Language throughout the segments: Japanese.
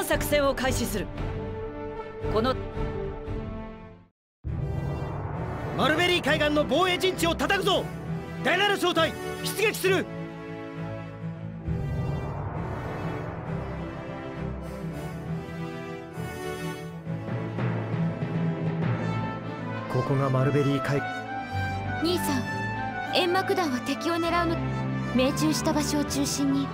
では本作戦を開始する。このマルベリー海岸の防衛陣地を叩くぞ。ダイナル小隊出撃する。ここがマルベリー海兄さん煙幕弾は敵を狙うの。命中した場所を中心に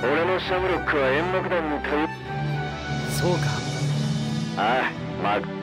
俺のシャムロックは煙幕弾に頼る。そうか。ああまあ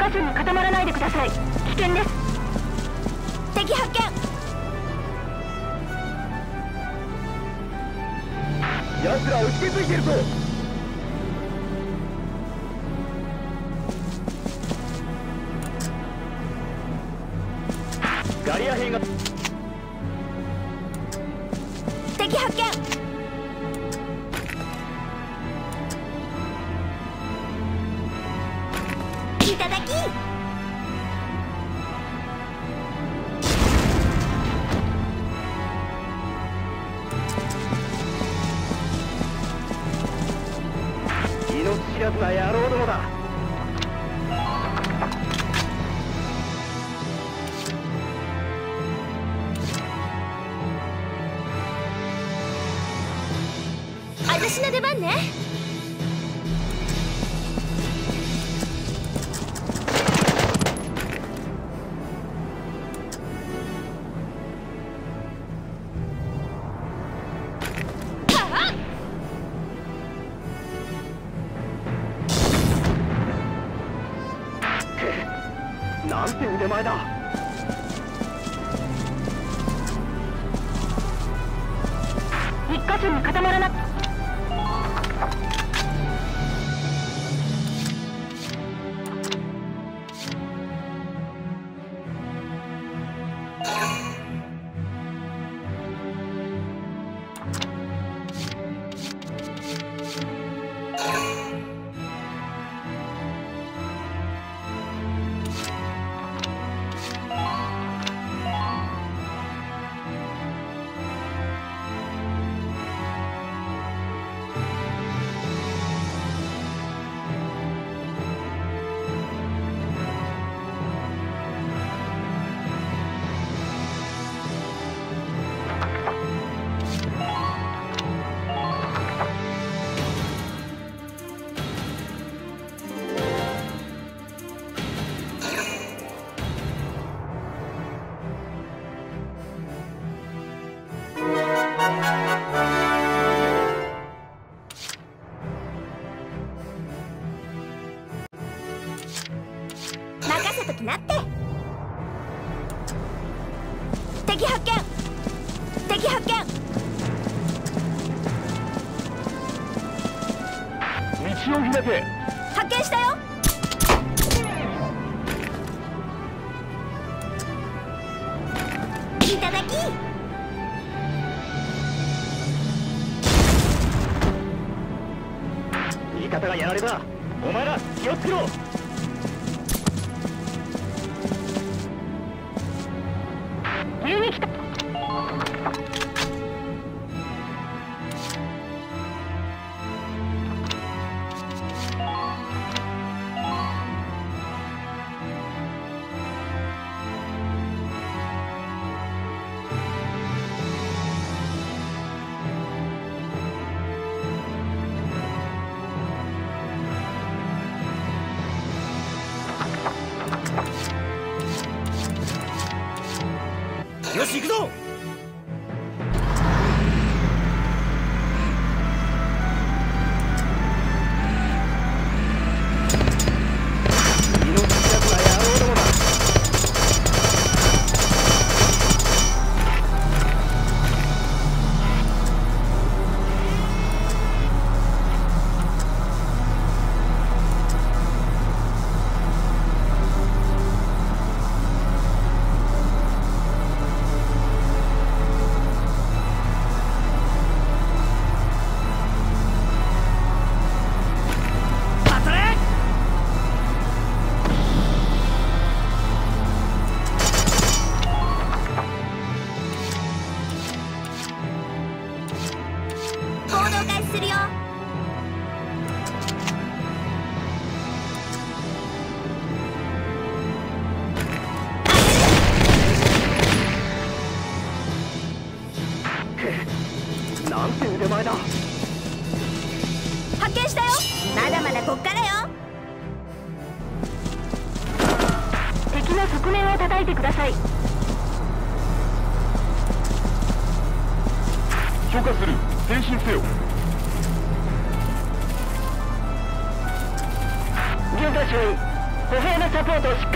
箇所に固まらないでください。危険です。敵発見。奴ら打ち気づいてるぞ。ガリア兵が。敵発見なんて腕前だ。一箇所に固まらなく。任せときなって。敵発見。敵発見。道を開け。発見したよ。いただき。味方がやられた。お前ら気をつけろ Unit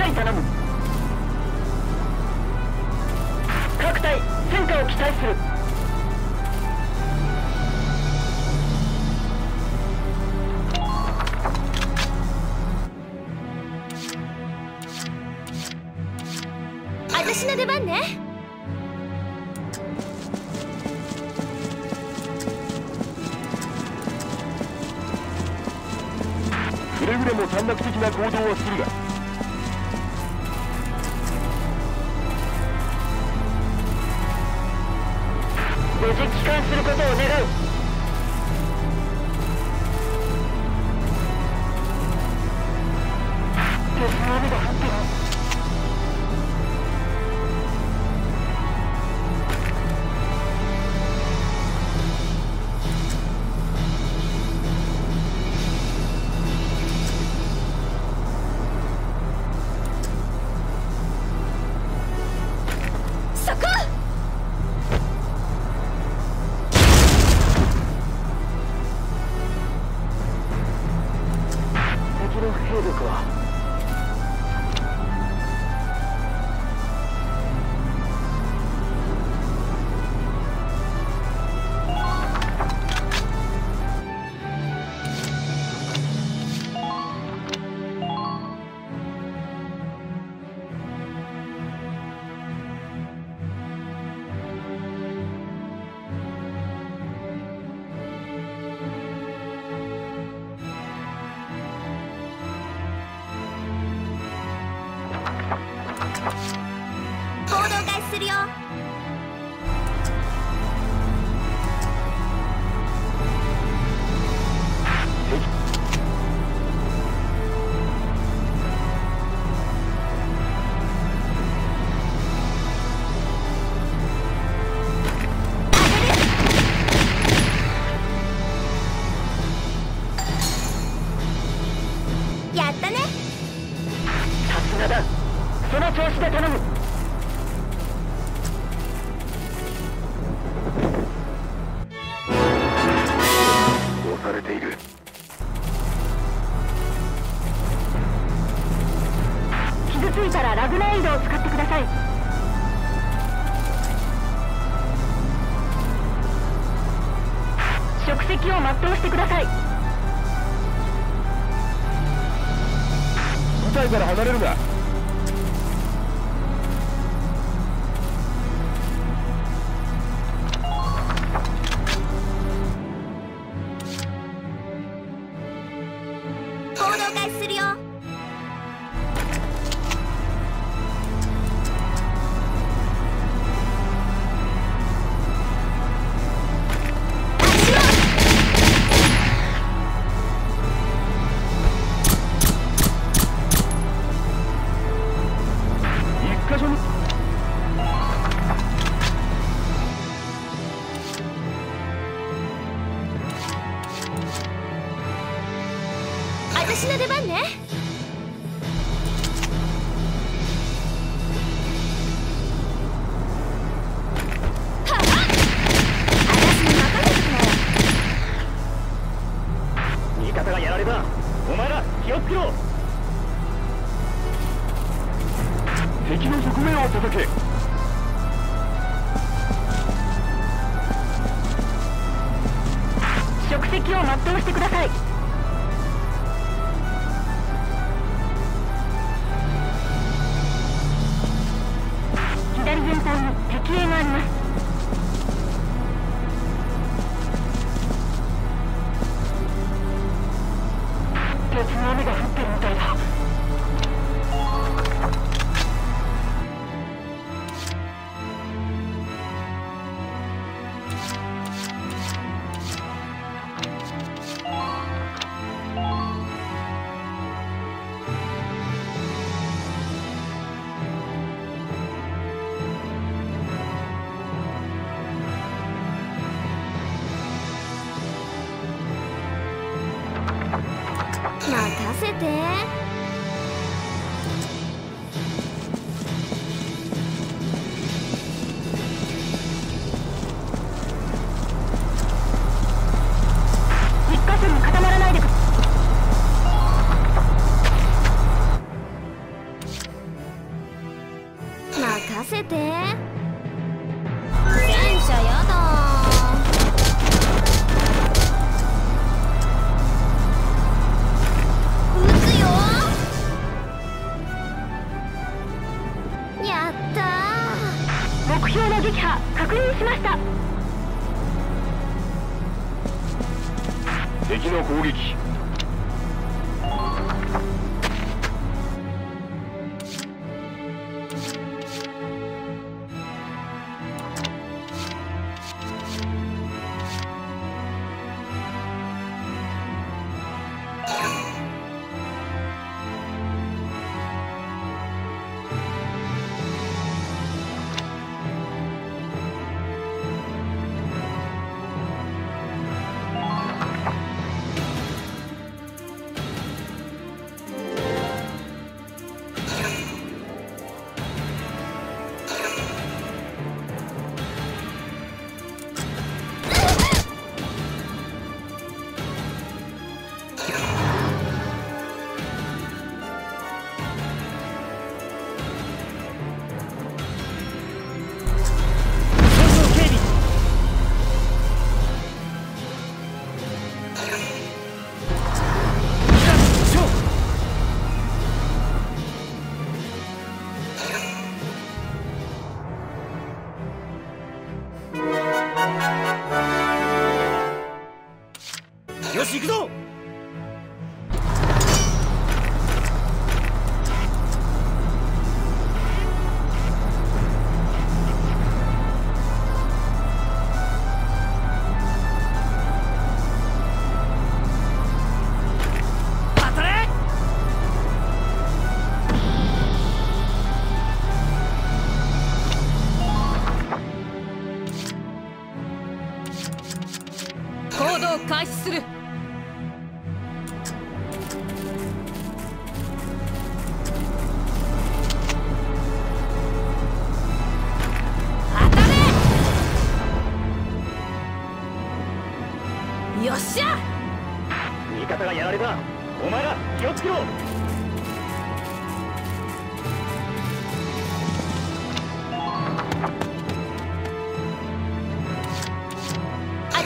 隊頼む。各隊戦果を期待する。さい。職責を全うしてください。舞台から離れるな。届け。職責を全うしてください。左前方に敵影があります。て。戦車やだ撃つよ。やった目標の撃破確認しました。敵の攻撃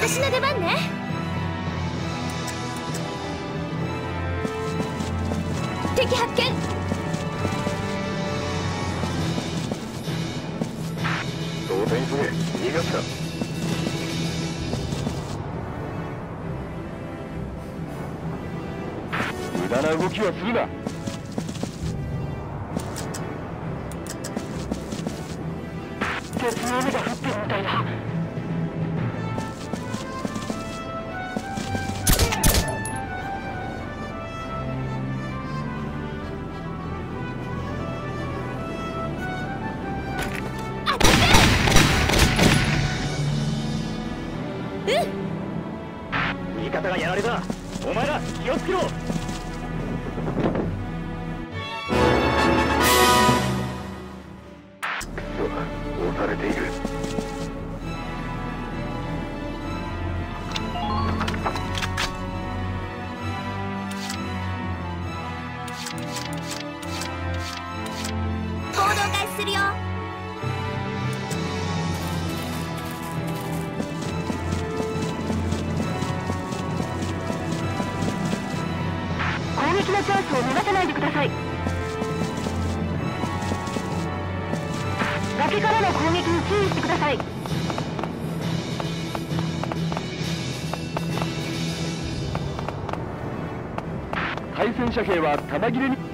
私の出番ね。敵発見。当然急げ逃がすな。無駄な動きはするな。スを逃さないでください。崖からの攻撃に注意してください。対戦車兵は弾切れに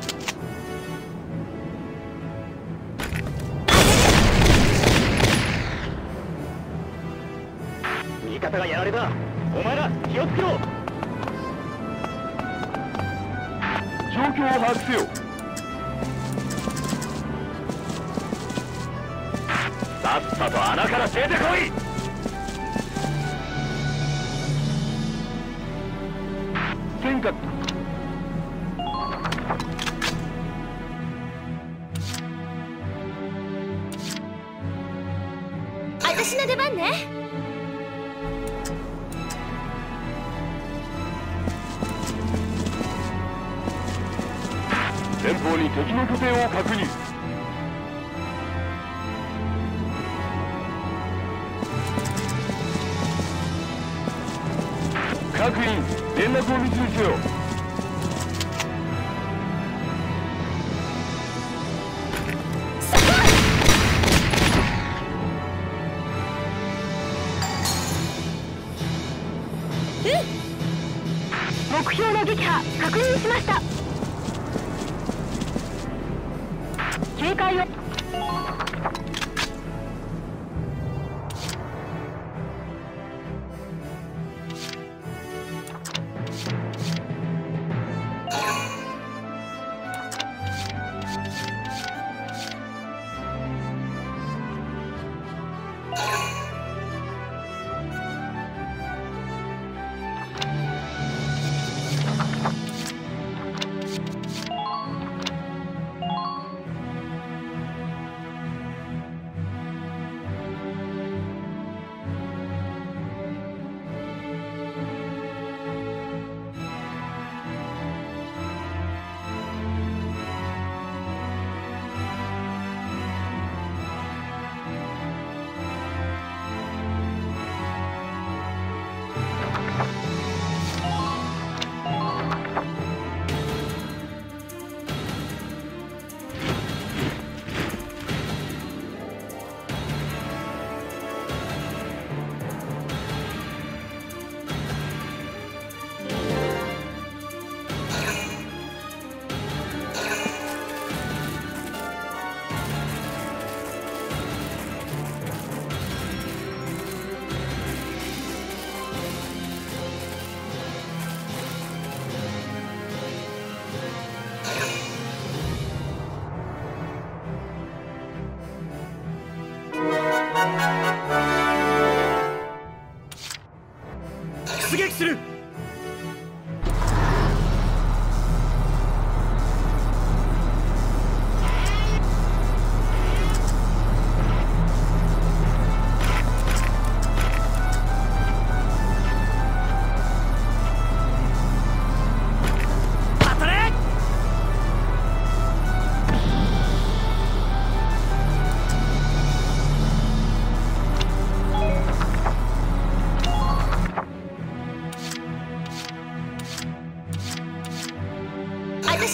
各員連絡を密にせよ。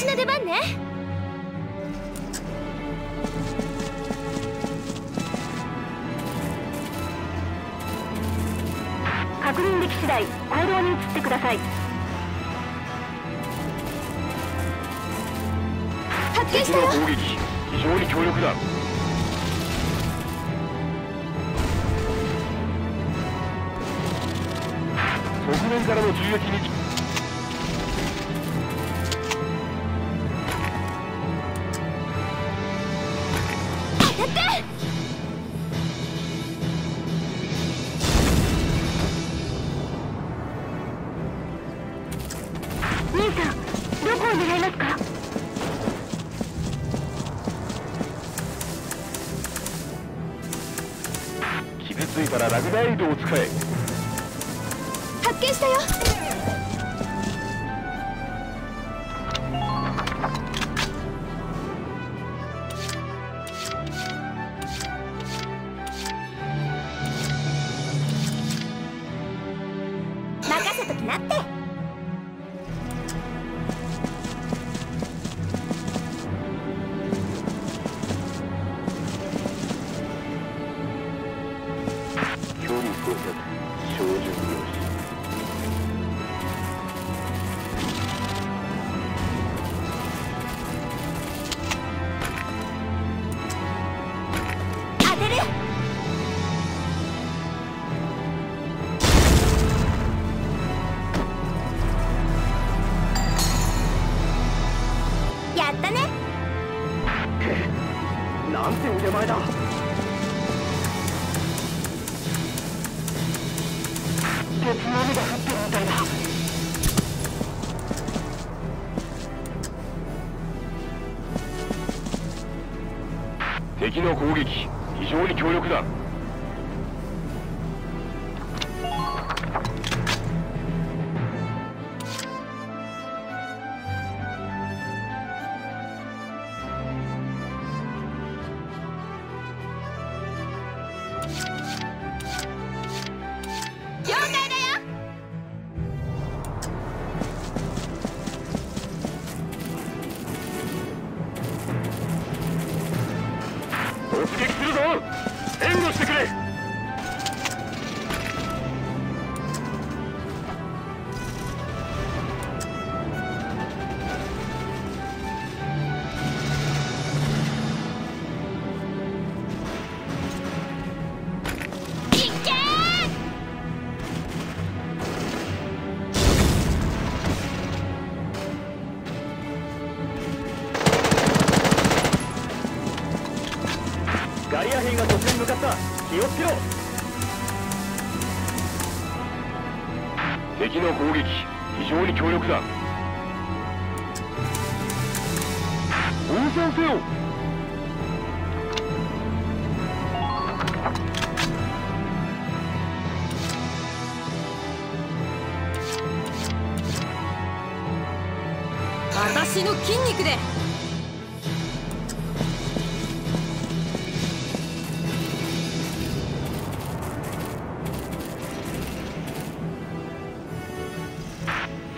私の出番ね。確認でき次第行動に移ってください。発見敵したよ。の攻撃非常に強力だ。側面からの銃撃に任せときなって。の攻撃非常に強力だ。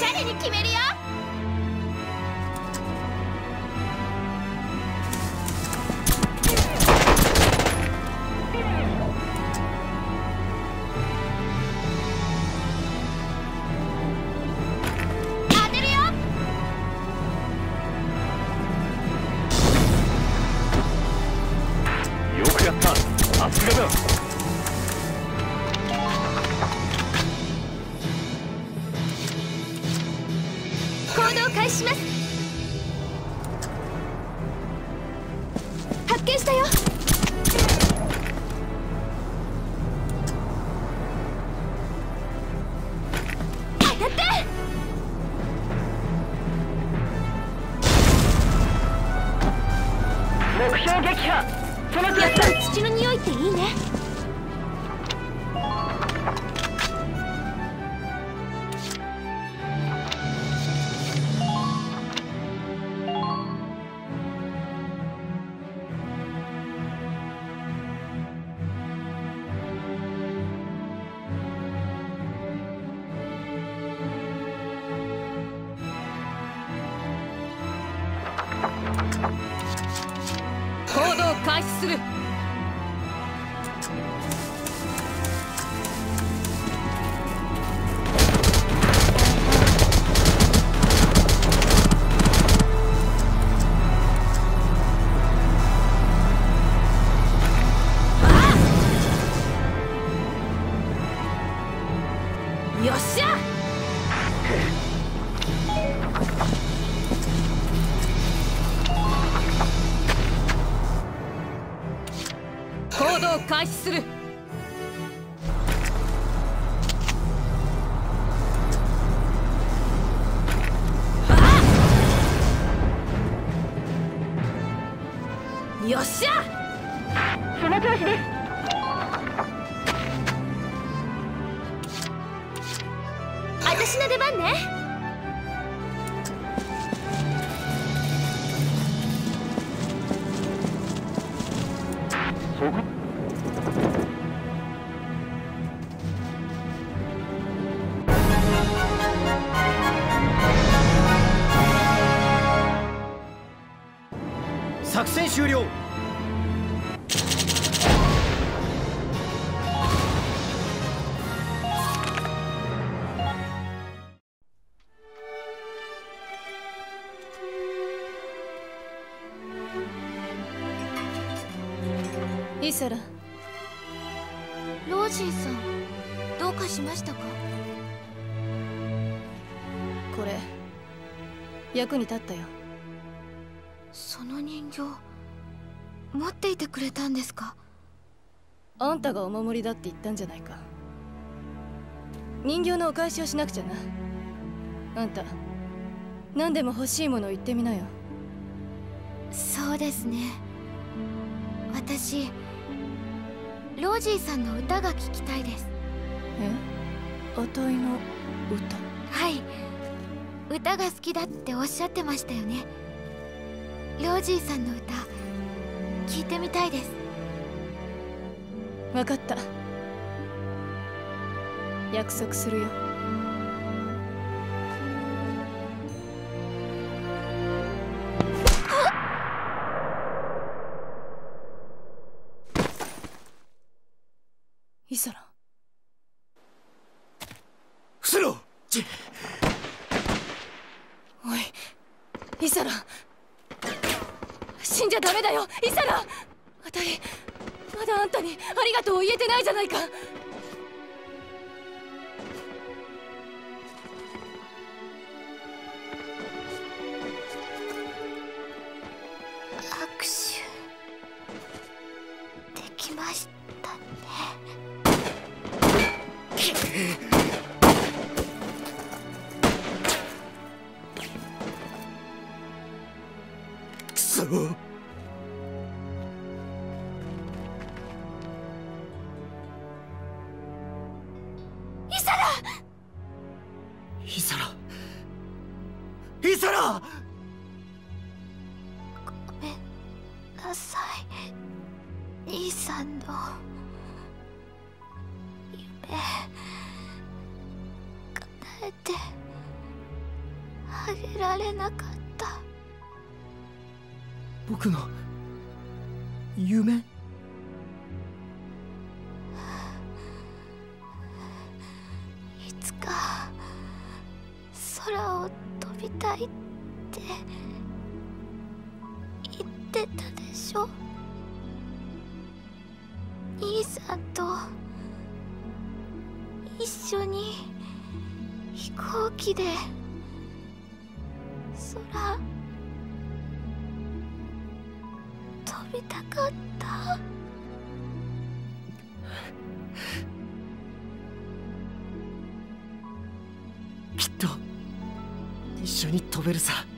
しゃれに決めるよする。作戦終了。イサラロージーさんどうかしましたか？これ役に立ったよくれたんですか？あんたがお守りだって言ったんじゃないか。人形のお返しをしなくちゃな。あんた何でも欲しいものを言ってみなよ。そうですね。私ロージーさんの歌が聞きたいです。え？あたいの歌？はい。歌が好きだっておっしゃってましたよね。ロージーさんの歌聞いてみたいです。分かった。約束するよ。んじゃダメだよイサラ。あたいまだあんたにありがとうを言えてないじゃないか。げられなかった。僕の夢。ブルさ